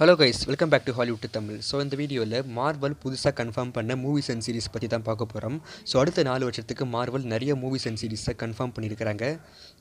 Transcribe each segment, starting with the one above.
Hello guys welcome back to Hollywood Tamil so இந்த வீடியோவில் Marvel புதுசாக கன்ஃபார்ம் பண்ண மூவிஸ் அண்ட் சீரிஸ் பற்றி தான் பார்க்க போகிறோம் ஸோ அடுத்த நாலு வருஷத்துக்கு மார்வல் நிறைய மூவிஸ் அண்ட் சீரிஸை கன்ஃபார்ம் பண்ணியிருக்கிறாங்க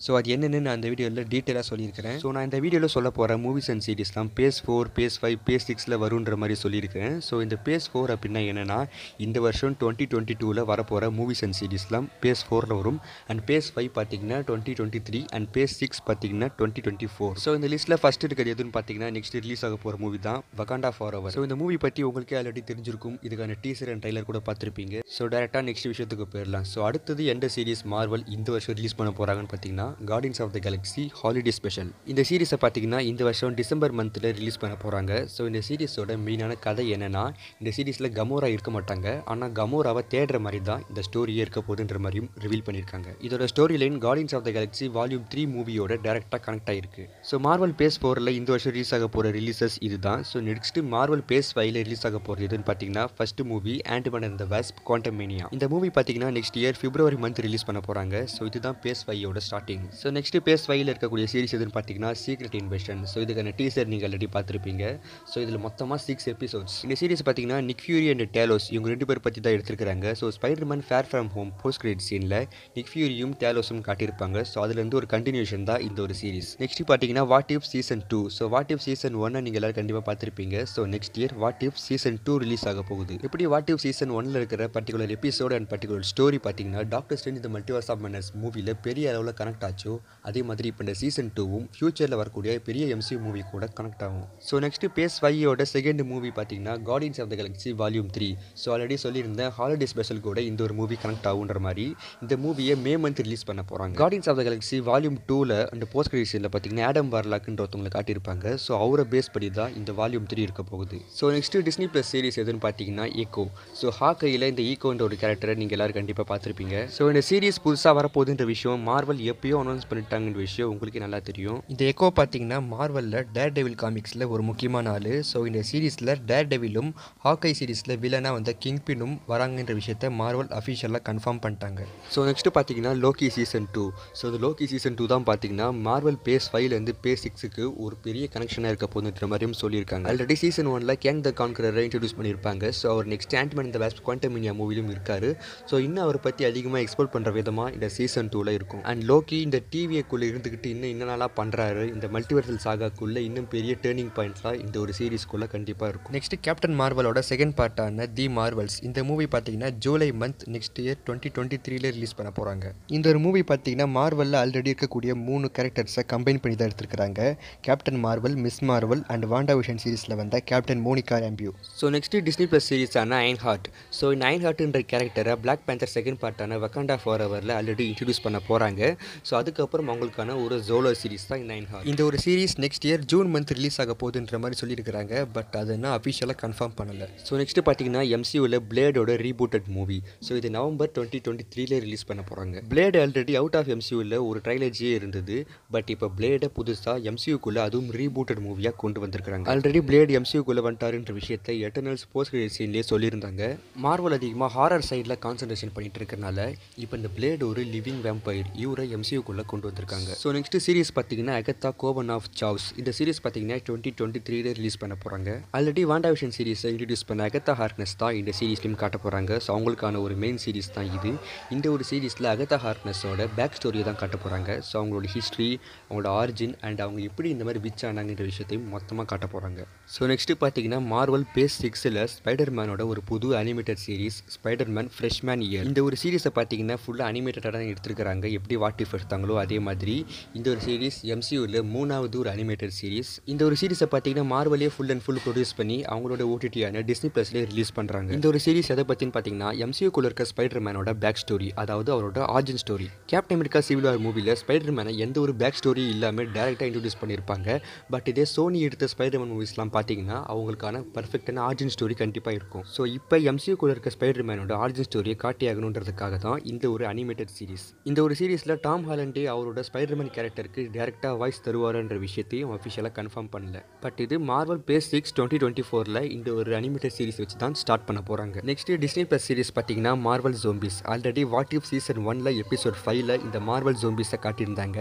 ஸோ அது என்னென்னு நான் அந்த வீடியோவில் டீட்டெயிலாக சொல்லியிருக்கிறேன். ஸோ நான் இந்த வீடியோவில் சொல்ல போகிற movies and சீரிஸ்லாம் phase four phase five phase சிக்ஸில் வருன்ற மாதிரி சொல்லியிருக்கிறேன். ஸோ இந்த பேஸ் ஃபோர் அப்படின்னா என்னென்னா இந்த வருஷம் டுவெண்ட்டி டுவெண்ட்டி டூவில் வரப்போகிற மூவிஸ் அண்ட் சீரிஸ்லாம் பேஸ் ஃபோரில் வரும். அண்ட் பேஸ் ஃபைவ் பார்த்தீங்கன்னா twenty twenty three and phase six பார்த்தீங்கன்னா டுவெண்ட்டி டுவெண்ட்டி ஃபோர் ஸோ இந்த லிஸ்ட்டில் ஃபஸ்ட் இருக்கிறது எதுன்னு பார்த்தீங்கன்னா நெக்ஸ்ட் ரிலீஸ் ஆக போகிற மூவி தான் வகாண்டா ஃபார் அவர் ஸோ இந்த மூவி பற்றி உங்களுக்கே ஆல்ரெடி தெரிஞ்சிருக்கும். இதுக்கான டீசர் அண்ட் ட்ரைலர் கூட பார்த்துருப்பீங்க. ஸோ டேரெக்டாக நெக்ஸ்ட் விஷயத்துக்கு போயிடலாம். ஸோ அடுத்தது எந்த சீரிஸ் மார்வல் இந்த வருஷம் ரிலீஸ் பண்ண போகிறாங்கன்னு பார்த்தீங்கன்னா Guardians of the Galaxy holiday special இந்த சீரிஸை பார்த்தீங்கன்னா இந்த வருஷம் டிசம்பர் மந்தில் ரிலீஸ் பண்ண போகிறாங்க ஸோ இந்த சீரிஸோட மெயினான கதை என்னென்னா இந்த சீரிஸில் கமோரா இருக்க மாட்டாங்க. ஆனால் கமோராவை தேடுற மாதிரி தான் இந்த ஸ்டோரியே இருக்க போகுதுன்ற மாதிரியும் ரிவீல் பண்ணியிருக்காங்க. இதோட story line Guardians of the Galaxy volume three மூவியோட டேரெக்டாக கனெக்ட் ஆயிருக்கு. ஸோ மார்வல் பேஸ் ஃபோரில் இந்த வருஷம் ரிலீஸ் ஆக போகிற ரிலீசஸ் இதுதான் ஸோ நெக்ஸ்ட் மார்வல் பேஸ் ஃபைவ்ல ரிலீஸ் ஆக போகிறது எதுன்னு பார்த்தீங்கன்னா first movie Ant Man and the Wasp Quantumania இந்த மூவி பார்த்தீங்கன்னா next year February month release பண்ண போகிறாங்க ஸோ இதுதான் பேஸ் ஃபைவோட ஸ்டார்டிங் ஸோ நெக்ஸ்ட் பேஸ் ஃபைவ்ல இருக்கக்கூடிய சீரிஸ் எதுன்னு பார்த்தீங்கன்னா சீக்ரெட் இன்வெஸ்டன் ஸோ இதுக்கான டீசர் நீங்கள் ஆல்ரெடி பார்த்துருப்பீங்க. ஸோ இதில் மொத்தமாக சிக்ஸ் எபிசோட்ஸ் இந்த சீரிஸ் பார்த்தீங்கன்னா நிக் ஃபியூரி அண்ட் டேலோஸ் இவங்க ரெண்டு பேர் பற்றி தான் எடுத்திருக்காங்க so Spiderman far from home post credit சீனில் நிக் ஃபியூரியும் டேலோஸும் காட்டியிருப்பாங்க. ஸோ அதுலேருந்து ஒரு கண்டினியூஷன் தான் இந்த ஒரு சீரிஸ் நெக்ஸ்ட் பார்த்தீங்கன்னா what if season two so what if season ஒன்னை நீங்கள் எல்லாரும் கண்டிப்பாக பார்த்துருப்பீங்க. So next year what if season two release ஆக போகுது. எப்படி வாட் இஃப் சீசன் ஒன்ல இருக்கிற particular episode and particular story பார்த்தீங்கன்னா டாக்டர் ஸ்டேஞ்ச் இந்த மல்டிவர்ஸ் ஆஃப் மன்னர்ஸ் மூவியில் பெரிய அளவில் கனெக்ட் ஆச்சோ. அதே மாதிரி இப்போ இந்த சீசன் டூவும் ஃபியூச்சரில் வரக்கூடிய பெரிய எம்சி மூவி கூட கனெக்ட் ஆகும். ஸோ நெக்ஸ்ட் பேஸ் ஃபையோட செகண்ட் மூவி பார்த்தீங்கன்னா Guardians of the Galaxy volume three so already சொல்லியிருந்தேன் ஹாலிடே ஸ்பெஷல் கூட இந்த ஒரு மூவி கனெக்ட் ஆகுன்ற மாதிரி இந்த மூவியை மே மந்த் ரிலீஸ் பண்ண போகிறாங்க Guardians of the Galaxy volume டூவில் அந்த போஸ்ட் கிரெடிட்ஸில் பார்த்தீங்கன்னா ஆடம் வார்லாக்குன்ற ஒருத்தவங்களை காட்டியிருப்பாங்க. ஸோ அவரை பேஸ் பண்ணி தான் இந்த வால்யூம் த்ரீ இருக்க போகுது. So next Disney plus series எதுன்னு பார்த்தீங்கன்னா ஈகோ ஸோ ஹாக்கையில் இந்த ஈகோன்ற ஒரு கேரக்டரை நீங்கள் எல்லாரும் கண்டிப்பாக பார்த்துருப்பீங்க ஸோ இந்த சீரிஸ் புதுசாக வரப்போகுதுன்ற விஷயம் மார்வல் எப்பயோ அனௌன்ஸ் பண்ணிட்டாங்கன்ற விஷயம் உங்களுக்கு நல்லா தெரியும். இந்த எக்கோ பார்த்தீங்கன்னா மார்வலில் டேர் டெவில் காமிக்ஸில் ஒரு முக்கியமான ஆள். ஸோ இந்த சீரிஸில் டேர் டெவிலும் ஹாக்கை சீரிஸில் வில்லனாக வந்த கிங் பின்னும் வராங்கன்ற விஷயத்த மார்வல் அஃபிஷியலாக கன்ஃபார்ம் பண்ணிட்டாங்க. ஸோ நெக்ஸ்ட் பார்த்தீங்கன்னா லோக்கி சீசன் டூ ஸோ இந்த லோக்கி சீசன் டூ தான் பார்த்தீங்கன்னா மார்வல் பேஸ் ஃபைவ்லேருந்து பேஸ் சிக்ஸுக்கு ஒரு பெரிய கனெக்ஷனாக இருக்க போகுதுன்ற மாதிரியும் சொல்லியிருக்காங்க. ஆல்ரெடி சீசன் ஒனில் கேங் த கான்கரரை இன்ட்ரடியூஸ் பண்ணியிருப்பாங்க. ஸோ அவர் நெக்ஸ்ட் ஆண்ட்மேன் இந்த வேஸ்ட் குவாண்டமினியா மூவிலும் இருக்காரு. ஸோ இன்னும் அவரை பற்றி அதிகமாக எக்ஸ்ப்ளோர் பண்ணுற விதமாக இந்த சீசன் டூவில் இருக்கும். அண்ட் லோக்கி இந்த டிவியக்குள்ளே இருந்துக்கிட்டு இன்னும் என்னென்னலாம் பண்ணுறாரு இந்த மல்டிவர்சல் சாகாக்குள்ளே இன்னும் பெரிய டேர்னிங் பாயிண்ட்லாம் இந்த ஒரு சீரிஸ்க்குள்ளே கண்டிப்பாக இருக்கும். நெக்ஸ்ட் கேப்டன் மார்வலோட செகண்ட் பார்ட்டான தி மார்வல்ஸ் இந்த மூவி பார்த்தீங்கன்னா July month next year twenty twenty த்ரீல ரிலீஸ் பண்ண போகிறாங்க இந்த ஒரு மூவி பார்த்தீங்கன்னா மார்வலில் ஆல்ரெடி இருக்கக்கூடிய மூணு கேரக்டர்ஸை கம்பைன் பண்ணி தான் எடுத்திருக்கிறாங்க. Captain Marvel Ms Marvel and Wanda Vision சீரிஸில் வந்த captain Monica Rambeau so next Disney plus சீரிஸான iron heart so இந்த அயன் ஹார்ட்ன்ற கேரக்டரை பிளாக் பேந்தர் செகண்ட் பார்ட்டான வக்காண்டா ஃபார் ஹவரில் ஆல்ரெடி இன்ட்ரடியூஸ் பண்ண போகிறாங்க ஸோ அதுக்கப்புறம் அவங்களுக்கான ஒரு ஜோலோ சீரிஸ் தான் இந்த அயன் ஹார்ட் இந்த ஒரு series next year June month release ஆக போகுதுன்ற மாதிரி சொல்லியிருக்கிறாங்க. பட் அது என்ன அஃபிஷியலாக கன்ஃபார்ம் பண்ணலை. ஸோ நெக்ஸ்ட் பார்த்தீங்கன்னா எம்சியூவில் பிளேடோட ரீபூட்டட் மூவி ஸோ இது நவம்பர் டுவெண்ட்டி டுவெண்ட்டி த்ரீல ரிலீஸ் பண்ண போகிறாங்க பிளேட் ஆல்ரெடி அவுட் ஆஃப் எம்சியூவில் ஒரு ட்ரைலஜியே இருந்தது. பட் இப்போ பிளேடை புதுசாக எம்சியூக்குள்ளே அதுவும் ரீபூட்டட் மூவியாக கொண்டு வந்திருக்காங்க ஆல்ரெடி பிளேட் எம்சியூக்குள்ளே வந்துட்டாருன்ற விஷயத்தை எட்டர்னல்ஸ் போஸ்ட் சீன்லேயே சொல்லியிருந்தாங்க. மார்வல் அதிகமாக ஹாரர் சைடில் கான்சன்ட்ரேஷன் பண்ணிட்டு இருக்கனால இப்போ இந்த பிளேட் ஒரு லிவிங் வேம்பயர் இவரை எம்சியூக்குள்ளே கொண்டு வந்திருக்காங்க. ஸோ நெக்ஸ்ட் சீரிஸ் பார்த்தீங்கன்னா அகத்தா கோவன் ஆஃப் சாவ்ஸ் இந்த சீரிஸ் பார்த்தீங்கன்னா டுவெண்ட்டி டுவெண்ட்டி த்ரீல ரிலீஸ் பண்ண போகிறாங்க ஆல்ரெடி வாண்டா விஷன் சீரிஸை இன்ட்ரடியூஸ் பண்ண அகத்தா ஹார்க்னஸ் தான் இந்த சீரிஸ்லையும் காட்ட போகிறாங்க ஸோ அவங்களுக்கான ஒரு மெயின் சீரிஸ் தான் இது. இந்த ஒரு சீரிஸில் அகத்தா ஹார்க்னஸோட பேக் ஸ்டோரியை தான் காட்ட போகிறாங்க ஸோ அவங்களோட ஹிஸ்ட்ரி அவங்களோட ஆரிஜின் அண்ட் அவங்க எப்படி இந்த மாதிரி விச் ஆனாங்கன்ற விஷயத்தையும் மொத்தமாக காட்ட போகிறாங்க ஸோ நெக்ஸ்ட் பார்த்தீங்கன்னா மார்வல் பேஸ் சிக்ஸில் ஸ்பைடர் மேனோட ஒரு புது animated series Spider Man Freshman Year இந்த ஒரு சீரிஸை பார்த்தீங்கன்னா ஃபுல்லாக அனிமேட்டடாக தான் எடுத்துருக்காங்க எப்படி வாட் இஃப் எடுத்தாங்களோ அதே மாதிரி. இந்த ஒரு சீரிஸ் எம்சியூவில் மூணாவது ஒரு அனிமேட்டட் சீரிஸ் இந்த ஒரு சீரிஸை பார்த்தீங்கன்னா மார்வலே ஃபுல் அண்ட் ஃபுல் ப்ரொடியூஸ் பண்ணி அவங்களோட ஓடிடியான டிஸ்னி ப்ளஸ்லேயே ரிலீஸ் பண்ணுறாங்க இந்த ஒரு சீரிஸ் எதை பற்றின்னு பார்த்தீங்கன்னா எம்சியூக்குள்ள இருக்க ஸ்பைடர் மேனோட பேக் ஸ்டோரி அதாவது அவரோட origin story Captain America Civil War மூவியில் ஸ்பைடர் மேனை எந்த ஒரு பேக் ஸ்டோரி இல்லாமல் டேரெக்டாக இன்ட்ரடியூஸ் பண்ணியிருப்பாங்க பட் இதே சோனி எடுத்த ஸ்பைடர் ஸ்பைடர்மேன் மூவிஸ்லாம் பார்த்தீங்கன்னா அவங்களுக்கான பர்ஃபெக்டான ஆர்ஜின் ஸ்டோரி கண்டிப்பாக இருக்கும். ஸோ இப்போ எம்சியூக்குள்ள இருக்க ஸ்பைடர்மேனோட ஆர்ஜின் ஸ்டோரியை காட்டியாகணுன்றதுக்காக தான் இந்த ஒரு அனிமேட்டட் சீரிஸ் இந்த ஒரு சீரீஸில் டாம் ஹாலண்டே அவரோட ஸ்பைடர்மேன் கேரக்டருக்கு டேரெக்டாக வாய்ஸ் தருவாருன்ற விஷயத்தையும் அஃபிஷியலாக கன்ஃபார்ம் பண்ணல. பட் இது Marvel phase six twenty twenty ஃபோரில் இந்த ஒரு அனிமேட்டட் சீரிஸ் வச்சு தான் ஸ்டார்ட் பண்ண போகிறாங்க நெக்ஸ்ட் டிஸ்னி ப்ளஸ் சீரிஸ் பார்த்தீங்கன்னா Marvel Zombies already what if season ஒன்ல எபிசோட் ஃபைவ்ல இந்த மார்வல் ஜோம்பிஸை காட்டியிருந்தாங்க.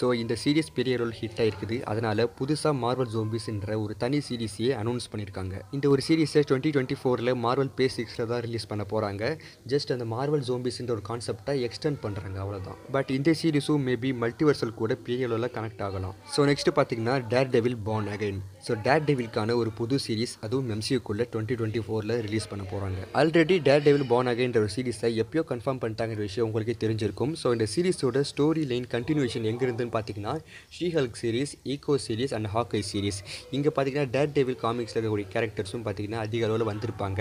ஸோ இந்த சீரிஸ் பெரிய ரோல் ஹிட் ஆயிருக்குது. அதனால் புதுசாக மார்வல் ஜோம்பிஸ்ன்ற ஒரு தனி சீரிஸையே அனௌன்ஸ் பண்ணியிருக்காங்க. இந்த ஒரு சீரிஸை டுவெண்ட்டி டுவெண்ட்டி ஃபோரில் மார்வல் பே சிக்ஸில் தான் ரிலீஸ் பண்ண போகிறாங்க ஜஸ்ட் அந்த மார்வல் ஜோம்பிஸ்ன்ற ஒரு கான்செப்டை எக்ஸ்டெண்ட் பண்ணுறாங்க அவ்வளோதான் பட் இந்த சீரிஸும் மேபி மல்டிவர்சல் கூட பெரிய அளவில் கனெக்ட் ஆகலாம். ஸோ நெக்ஸ்ட் பார்த்தீங்கன்னா டேர் டெவில் பான் அகைன் ஸோ டேர் டெவில்கான ஒரு புது சீரிஸ் அதுவும் எம்சியூக்குள்ளே டுவெண்ட்டி டுவெண்ட்டி ஃபோரில் ரிலீஸ் பண்ண போகிறாங்க ஆல்ரெடி டேர் டெவில் பான் அகைன்ற ஒரு சீரிஸை எப்பயோ கன்ஃபார்ம் பண்ணிட்டாங்கிற விஷயம் உங்களுக்கே தெரிஞ்சிருக்கும். ஸோ இந்த சீரிஸோட ஸ்டோரி லைன் கண்டினியூஷன் எங்கே இருந்துன்னு பார்த்தீங்கன்னா She Hulk series Echo series and Hawkeye series இங்கே பார்த்தீங்கன்னா டேட் டேவில் காமிக்ஸில் இருக்கக்கூடிய கேரக்டர்ஸும் பார்த்தீங்கன்னா அதிக அளவில் வந்திருப்பாங்க.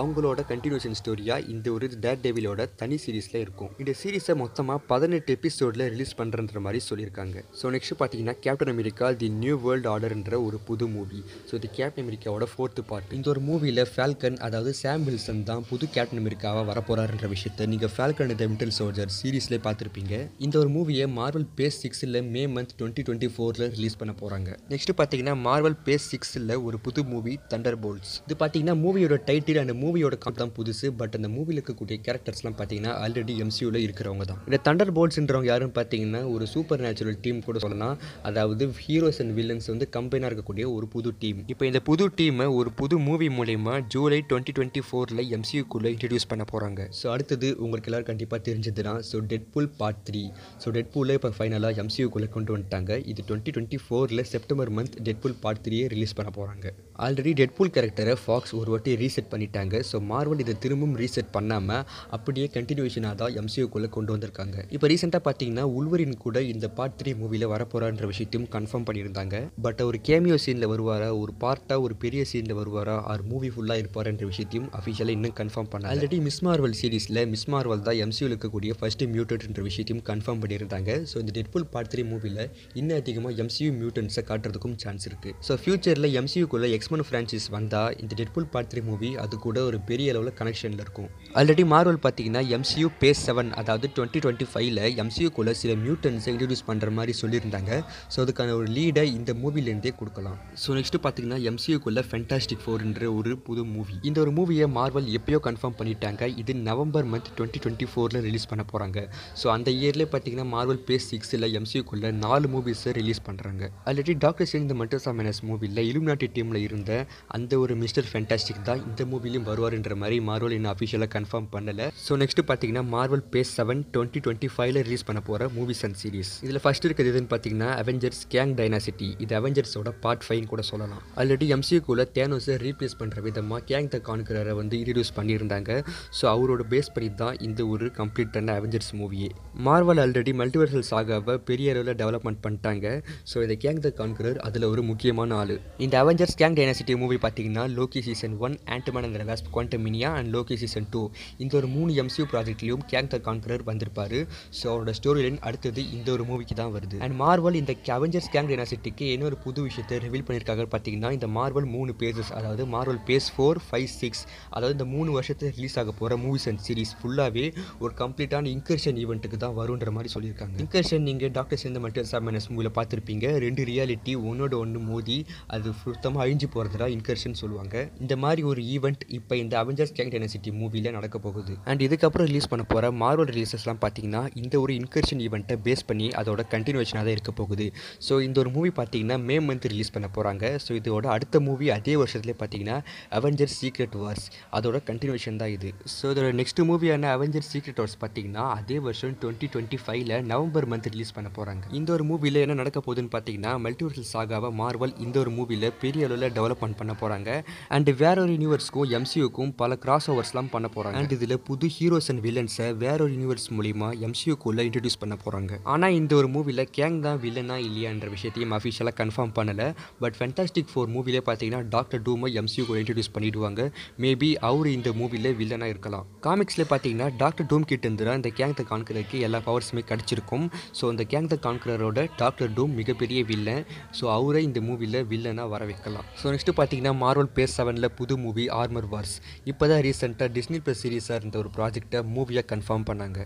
அவங்களோட கண்டினியூஷன் ஸ்டோரியாக இந்த ஒரு டேட் டேவிலோட தனி சீரிஸில் இருக்கும். இந்த சீரிஸை மொத்தமாக பதினெட்டு எபிசோடில் ரிலீஸ் பண்ணுறன்ற மாதிரி சொல்லியிருக்காங்க. ஸோ நெக்ஸ்ட் பார்த்தீங்கன்னா Captain America the New World ஆர்டர்ன்ற ஒரு புது மூவி ஸோ இது கேப்டன் அமெரிக்காவோட ஃபோர்த்து பார்ட் இந்த ஒரு மூவியில் ஃபால்கன் அதாவது சாம் வில்சன் தான் புது கேப்டன் அமெரிக்காவாக வரப்போகிறாருன்ற விஷயத்தை நீங்கள் ஃபால்கன் த விண்டல் சோல்ஜர் சீரிஸ்லேயே பார்த்துருப்பீங்க இந்த ஒரு மூவியை மார்வல் பேஸ் சிக்ஸில் மே மந்த் டுவெண்ட்டி டுவெண்ட்டி ஃபோரில் ரிலீஸ் பண்ண போகிறாங்க நெக்ஸ்ட் பார்த்தீங்கன்னா மார்வல் பேஸ் சிக்ஸில் ஒரு புது மூவி தண்டர் போல்ட்ஸ் இது பார்த்தீங்கன்னா மூவியோட டைட்டில் அந்த மூவியோட காப் தான் புதுசு. பட் அந்த மூவியில் இருக்கக்கூடிய கேரக்டர்ஸ்லாம் பார்த்தீங்கன்னா ஆல்ரெடி எம்சியூவில் இருக்கிறவங்க தான். இந்த தண்டர் போல்ட்ஸ்ன்றவங்க யாருன்னு பார்த்தீங்கன்னா ஒரு சூப்பர் நேச்சுரல் டீம் கூட சொல்லலாம். அதாவது ஹீரோஸ் அண்ட் வில்லன்ஸ் வந்து கம்பைனாக இருக்கக்கூடிய ஒரு புது டீம் இப்போ இந்த புது டீமை ஒரு புது மூவி மூலயமா ஜூலை டுவெண்ட்டி டுவெண்ட்டி ஃபோரில் எம்சியூக்குள்ளே இன்ட்ரடியூஸ் பண்ண போகிறாங்க ஸோ அடுத்தது உங்களுக்கு எல்லோரும் கண்டிப்பாக தெரிஞ்சதுன்னா so Deadpool part three so டெட்பூலில் இப்போ ஃபைனலாக எம்சியூக்குள்ளே கொண்டு வந்துட்டாங்க. இது டுவெண்ட்டி டுவெண்ட்டி ஃபோரில் September month Deadpool part த்ரீயே ரிலீஸ் பண்ண போகிறாங்க ஆல்ரெடி டெட்பூல் கேரக்டரை ஃபாக்ஸ் ஒரு வாட்டி ரீசெட் பண்ணிட்டாங்க. ஸோ மார்வல் இதை திரும்பவும் ரீசெட் பண்ணாமல் அப்படியே கண்டினியூஷனாக தான் எம்சியூக்குள்ளே கொண்டு வந்திருக்காங்க. இப்போ ரீசெண்டாக பார்த்தீங்கன்னா உள்வரின் கூட இந்த பார்ட் த்ரீ மூவியில் வரப்போகிறான்ற விஷயத்தையும் கன்ஃபார்ம் பண்ணியிருந்தாங்க. பட் ஒரு கேமியோ சீனில் வருவாரா ஒரு பார்ட்டாக ஒரு பெரிய சீனில் வருவாரா ஆர் மூவி ஃபுல்லாக இருப்பாருன்ற விஷயத்தையும் அஃபிஷியலாக இன்னும் கன்ஃபார்ம் பண்ண ஆல்ரெடி மிஸ் மார்வல் சீரிஸில் மிஸ் மார்வல் தான் எம்சியூ இருக்கக்கூடிய ஃபர்ஸ்ட் மியூட்டன்ட்ன்ற விஷயத்தையும் கன்ஃபார்ம் பண்ணியிருந்தாங்க. ஸோ இந்த டெட்புல் பார்ட் த்ரீ மூவியில் இன்னும் அதிகமாக எம்சியூ மியூட்டன்ஸை காட்டுறதுக்கும் சான்ஸ் இருக்குது ஸோ ஃபியூச்சரில் எம்சியூக்குள்ளே எக்ஸ்மன் ஃப்ரான்ச்சைஸ் வந்தால் இந்த டெட்புல் பார்ட் த்ரீ மூவி அது கூட ஒரு பெரிய அளவில் கனெக்ஷனில் இருக்கும். ஆல்ரெடி மார்வல் பார்த்தீங்கன்னா எம்சியூ பேஸ் செவன் அதாவது டுவெண்ட்டி டுவெண்ட்டி ஃபைவ்ல எம்சியூக்குள்ளே சில மியூட்டன்ஸை இன்ட்ரடியூஸ் பண்ணுற மாதிரி சொல்லியிருந்தாங்க. ஸோ அதுக்கான ஒரு லீடை இந்த மூவிலேருந்தே கொடுக்கலாம். ஸோ நெக்ஸ்ட் பார்த்தீங்கன்னா எம்சியூக்குள்ளே ஃபென்டாஸ்டிக் ஃபோர்ன்ற ஒரு புது மூவி இந்த ஒரு மூவியை மார்வல் எப்பயோ கன்ஃபார்ம் பண்ணிட்டாங்க. இது நவம்பர் மந்த் டுவெண்ட்டி டுவெண்ட்டி ஃபோரில் ரிலீஸ் பண்ண போகிறாங்க ஸோ அந்த இயர்லேயே பார்த்தீங்கன்னா மார்வல் பேஸ் சிக்ஸில் எம்சியூக்குள்ளே நாலு மூவிஸை ரிலீஸ் பண்ணுறாங்க ஆல்ரெடி டாக்டர் ஸ்ட்ரேஞ்ச் இந்த மல்டர்ஸ் ஆஃப் மெனஸ் மூவியில் இலுமினாட்டி டீமில் இருந்த அந்த ஒரு மிஸ்டர் ஃபென்டாஸ்டிக் தான் இந்த மூவிலையும் வருவார்ன்ற மாதிரி மார்வல் இன்னும் அஃபிஷியலாக கன்ஃபார்ம் பண்ணலை. ஸோ நெக்ஸ்ட் பார்த்தீங்கன்னா Marvel phase seven twenty twenty ஃபைவ்ல ரிலீஸ் பண்ண போகிற மூவிஸ் அண்ட் சீரிஸ் இதில் ஃபஸ்ட் இருக்கிறது எதுன்னு பார்த்தீங்கன்னா அவெஞ்சர்ஸ் கேங் டைனாசிட்டி இது அவெஞ்சர்ஸோட பார்ட் ஃபைன் கூட சொல்லலாம். ஆல்ரெடி எம்சியூக்குள்ள தேனோஸை ரீப்ளேஸ் பண்ணுற விதமாக கேங் த கான்கரரை வந்து இன்ட்ரடியூஸ் பண்ணியிருந்தாங்க. ஸோ அவரோட பேஸ் பண்ணி தான் இந்த ஒரு கம்ப்ளீட்டான அவெஞ்சர்ஸ் மூவியே மார்வல் ஆல்ரெடி மல்டிவர்சல் சாகாவை பெரிய அளவில் டெவலப்மெண்ட் பண்ணிட்டாங்க. ஸோ இந்த கேங் த கான்கரர் அதில் ஒரு முக்கியமான ஆள். இந்த அவெஞ்சர்ஸ் கேங் டைனாசிட்டி மூவி பார்த்தீங்கன்னா Loki season one Ant Man and Wasp Quantumania and Loki season two இந்த ஒரு மூணு எம்சியூ ப்ராஜெக்ட்லையும் கேங் கான்கரர் வந்திருப்பார். ஸோ அவரோட ஸ்டோரி லைன் அடுத்தது இந்த ஒரு மூவிக்கு தான் வருது. அண்ட் மார்வல் இந்த அவெஞ்சர்ஸ் கேங் டைனாசிட்டிக்கு ஒரு புது விஷயத்தை ரிவீல் பண்ணியிருக்காங்க பார்த்தீங்கன்னா இந்த மார்வல் மூணு பேஜஸ் அதாவது Marvel phase four five six அதாவது இந்த மூணு வருஷத்தில் ரிலீஸ் ஆக போகிற மூவிஸ் அண்ட் சீரிஸ் ஃபுல்லாகவே ஒரு கம்ப்ளீட்டான இன்கர்ஷன் ஈவெண்ட்டுக்கு தான் வருன்ற மாதிரி சொல்லியிருக்காங்க. இன்கர்ஷன் நீங்கள் டாக்டர் சேர்ந்த மட்டும் சாமினஸ் மூவியில் பார்த்துருப்பீங்க. ரெண்டு ரியாலிட்டி ஒன்னோட ஒன்று மோதி அது சுத்தமாக அழிஞ்சு போகிறதுடா இன்கர்ஷன் சொல்லுவாங்க. இந்த மாதிரி ஒரு ஈவெண்ட் இப்போ இந்த அவெஞ்சர்ஸ் கேங் டைனசிட்டி மூவியில் நடக்க போகுது. அண்ட் இதுக்கப்புறம் ரிலீஸ் பண்ண போகிற மார்வல் ரிலீசஸ்லாம் பார்த்தீங்கன்னா இந்த ஒரு இன்கர்ஷன் ஈவெண்ட்டை பேஸ் பண்ணி அதோட கண்டினியூஷனாக தான் இருக்க போகுது. ஸோ இந்த ஒரு மூவி பார்த்தீங்கன்னா மே மந்த் ரிலீஸ் பண்ண போகிறாங்க ஸோ இதோட அடுத்த மூவி அதே வருஷத்துலேயே பார்த்தீங்கன்னா அவெஞ்சர்ஸ் சீக்ரெட் வார்ஸ் அதோட கண்டினியூஷன் தான் இது. ஸோ இதோட நெக்ஸ்ட் மூவியான அவெஞ்சர்ஸ் சீக்ரெட் வார்ஸ் பார்த்தீங்கன்னா அதே வருஷம் டுவெண்ட்டி டுவெண்ட்டி ஃபைவ்ல நவம்பர் மந்த் ரிலீஸ் பண்ண போகிறாங்க இந்த ஒரு மூவியில் என்ன நடக்க போகுதுன்னு பார்த்தீங்கன்னா மல்டிவர்சல் சாகாவை மார்வல் இந்த ஒரு மூவியில் பெரிய அளவில் டெவலப்மெண்ட் பண்ண போகிறாங்க அண்ட் வேற ஒரு யூனிவர்ஸ்க்கும் எம்சியூக்கும் பல கிராஸ் ஓவர்ஸ்லாம் பண்ண போகிறாங்க அண்ட் இதில் புது ஹீரோஸ் அண்ட் வில்லன்ஸை வேற ஒரு யூனிவர்ஸ் மூலிமா எம்சியூக்குள்ளே இன்ட்ரடியூஸ் பண்ண போகிறாங்க ஆனால் இந்த ஒரு மூவியில் கேங் தான் வில்லனா இல்லையான்ற விஷயத்தையும் அஃபிஷியலாக கன்ஃபார்ம் பண்ணலை. பட் ஃபென்டாஸ்டிக் ஃபோர் மூவிலே பார்த்தீங்கன்னா டாக்டர் டூமை எம்சியூக்கு இன்ட்ரடியூஸ் பண்ணிடுவாங்க. மேபி அவர் இந்த மூவியில் வில்லனாக இருக்கலாம். காமிக்ஸில் பார்த்தீங்கன்னா டாக்டர் டூம் கிட்ட இருந்து இந்த கேங் த கான்கரருக்கு எல்லா பவர்ஸுமே கிடச்சிருக்கும். ஸோ இந்த கேங் த கான்கரரோட டாக்டர் டூம் மிகப்பெரிய வில்லன் ஸோ அவரை இந்த மூவியில் வில்லனாக வர வைக்கலாம். ஸோ நெக்ஸ்ட்டு பார்த்தீங்கன்னா மார்வல் பேஸ் செவனில் புது மூவி ஆர்மர் வார்ஸ் இப்போ தான் ரீசெண்டாக டிஸ்னி ப்ளஸ் சீரிஸாக இருந்த ஒரு ப்ராஜெக்டை மூவியாக கன்ஃபார்ம் பண்ணாங்க.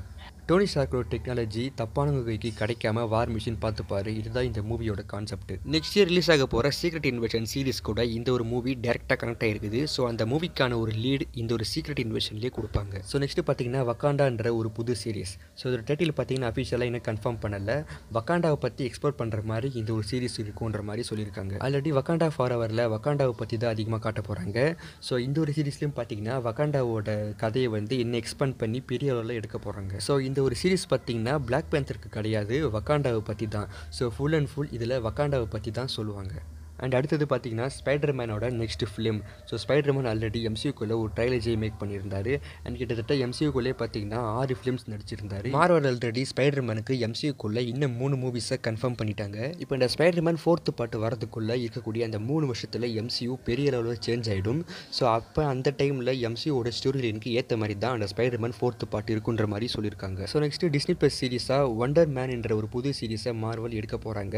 டோனி ஸ்டார்க்கோட டெக்னாலஜி தப்பானவங்க கைக்கு கிடைக்காம வார் மிஷின் பார்த்துப்பாரு. இதுதான் இந்த மூவியோட கான்செப்ட் நெக்ஸ்ட் இயர் ரிலீஸ் ஆக போகிற சீக்ரெட் இன்வெஷன் சீரிஸ் கூட இந்த ஒரு மூவி டேரெக்டாக கனெக்ட் ஆகிருக்குது ஸோ அந்த மூவிக்கான ஒரு லீட் இந்த ஒரு சீக்ரெட் இன்வெஷன்லேயே கொடுப்பாங்க. ஸோ நெக்ஸ்ட் பார்த்தீங்கன்னா வக்காண்டான்ற ஒரு புது சீரிஸ் ஸோ இதோட டைட்டில் பார்த்தீங்கன்னா அஃபிஷியலாக இன்னும் கன்ஃபார்ம் பண்ணலை. வக்காண்டாவை பற்றி எக்ஸ்ப்ளோர் பண்ணுற மாதிரி இந்த ஒரு சீரிஸ் இருக்குன்ற மாதிரி சொல்லியிருக்காங்க. ஆல்ரெடி வக்காண்டா ஃபார் அவரில் வக்காண்டாவை பற்றி தான் அதிகமாக காட்ட போகிறாங்க ஸோ இந்த ஒரு சீரிஸ்லையும் பார்த்தீங்கன்னா வக்காண்டாவோட கதையை வந்து இன்னும் எக்ஸ்பேண்ட் பண்ணி பெரிய அளவில் எடுக்க போகிறாங்க ஸோ இந்த ஒரு சீரிஸ் பார்த்திங்கன்னா பிளாக் பேந்தருக்கு கிடையாது வக்காண்டாவை பற்றி தான் ஸோ ஃபுல் அண்ட் ஃபுல் இதில் வக்காண்டாவை பற்றி தான் சொல்லுவாங்க. அண்ட் அடுத்தது பார்த்தீங்கன்னா spider மேனோட next film so Spider Man already எம்சியூக்குள்ளே ஒரு ட்ரைலஜி மேக் பண்ணியிருந்தார். அண்ட் கிட்டத்தட்ட எம்சியூக்குள்ளே பார்த்தீங்கன்னா ஆறு ஃபிலிம்ஸ் நடிச்சிருந்தாரு. மார்வல் ஆல்ரெடி ஸ்பைடர் மேனுக்கு எம்சியூக்குள்ளே இன்னும் மூணு மூவிஸை கன்ஃபார்ம் பண்ணிட்டாங்க. இப்போ இந்த ஸ்பைடர் மேன் ஃபோர்த்து பாட்டு வரதுக்குள்ளே இருக்கக்கூடிய அந்த மூணு வருஷத்தில் எம்சியூ பெரிய அளவில் சேஞ்ச் ஆகிடும் ஸோ அப்போ அந்த டைமில் எம்சியூவோட ஸ்டோரி லைனுக்கு ஏற்ற மாதிரி தான் அந்த ஸ்பைடர் மேன் ஃபோர்த்து பாட்டு இருக்குன்ற மாதிரி சொல்லியிருக்காங்க. ஸோ நெக்ஸ்ட்டு டிஸ்னி ப்ளஸ் சீரிஸாக ஒண்டர் மேன் என்ற ஒரு புது சீரிஸை மார்வல் எடுக்க போகிறாங்க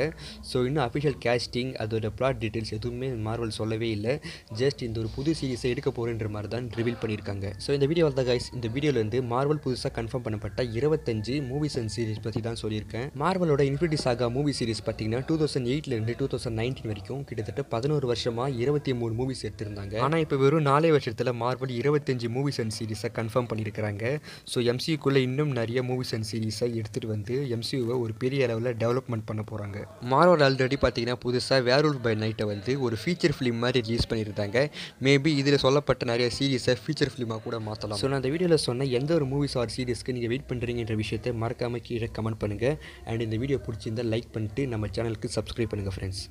ஸோ இன்னும் அஃபிஷியல் கேஸ்டிங் அதோட பிளாட் டீட்டெயில்ஸ் எதுவுமே மார்வல் சொல்லவே இல்லை. ஜஸ்ட் இந்த ஒரு புது சீரிஸை எடுக்க போகிறேன்ற மாதிரி தான் ரிவீல் பண்ணியிருக்காங்க. ஸோ இந்த வீடியோவில் தான் கைஸ் இந்த வீடியோலேருந்து மார்வல் புதுசாக கன்ஃபார்ம் பண்ணப்பட்ட இருபத்தஞ்சு மூவிஸ் அண்ட் சீரிஸ் பற்றி தான் சொல்லியிருக்கேன். மார்வலோட இன்ஃபினிட்டி சாகா மூவி சீரிஸ் பார்த்தீங்கன்னா டூ தௌசண்ட் எயிட்லேருந்து டூ தௌசண்ட் நைன்டீன் வரைக்கும் கிட்டத்தட்ட பதினோரு வருஷமாக இருபத்தி மூணு மூவிஸ் எடுத்திருந்தாங்க. ஆனால் இப்போ வெறும் நாலே வருஷத்தில் மார்வல் இருபத்தஞ்சு மூவிஸ் அண்ட் சீரிஸை கன்ஃபார்ம் பண்ணியிருக்கிறாங்க. ஸோ எம்சியூக்குள்ளே இன்னும் நிறைய மூவிஸ் அண்ட் சீரிஸை எடுத்துகிட்டு வந்து எம்சியூவை ஒரு பெரிய அளவில் டெவலப்மெண்ட் பண்ண போகிறாங்க மார்வல் ஆல்ரெடி பார்த்தீங்கன்னா புதுசாக வேரூல் பை நைட்டை வந்து ஒரு ஃபீச்சர் ஃபிலிம் மாதிரி ரிலீஸ் பண்ணியிருந்தாங்க. மேபி இதில் சொல்லப்பட்ட நிறைய சீரீஸை ஃபீச்சர் ஃபிலிமாக கூட மாற்றலாம் ஸோ நான் அந்த வீடியோவில் சொன்ன எந்த ஒரு மூவிஸ் ஆர் சீரீஸ்க்கு நீங்கள் வெயிட் பண்ணுறீங்கன்ற விஷயத்தை மறக்காமல் கீழே கமெண்ட் பண்ணுங்கள் அண்ட் இந்த வீடியோ பிடிச்சிருந்தால் லைக் பண்ணிட்டு நம்ம சேனலுக்கு சப்ஸ்கிரைப் பண்ணுங்கள் ஃப்ரெண்ட்ஸ்